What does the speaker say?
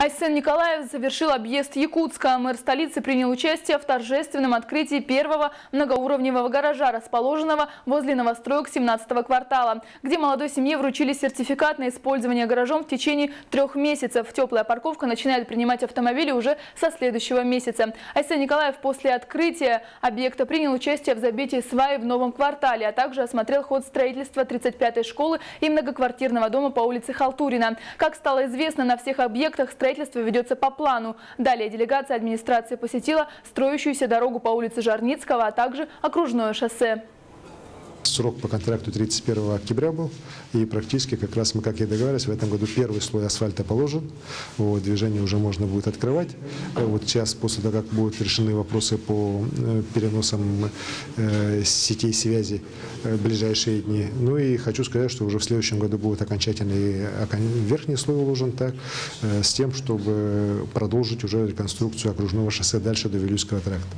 Айсен Николаев завершил объезд Якутска. Мэр столицы принял участие в торжественном открытии первого многоуровневого гаража, расположенного возле новостроек 17-го квартала, где молодой семье вручили сертификат на использование гаражом в течение трех месяцев. Теплая парковка начинает принимать автомобили уже со следующего месяца. Айсен Николаев после открытия объекта принял участие в забитии сваи в новом квартале, а также осмотрел ход строительства 35-й школы и многоквартирного дома по улице Халтурина. Как стало известно, на всех объектах строительства строительство ведется по плану. Далее делегация администрации посетила строящуюся дорогу по улице Жарницкого, а также окружное шоссе. Срок по контракту 31 октября был, и практически как раз мы, как и договаривались, в этом году первый слой асфальта положен, вот, движение уже можно будет открывать. Э, вот сейчас, после того, как будут решены вопросы по э, переносам э, сетей связи э, ближайшие дни. Ну и хочу сказать, что уже в следующем году будет окончательный верхний слой уложен так, э, с тем, чтобы продолжить уже реконструкцию окружного шоссе дальше до Вилюйского тракта.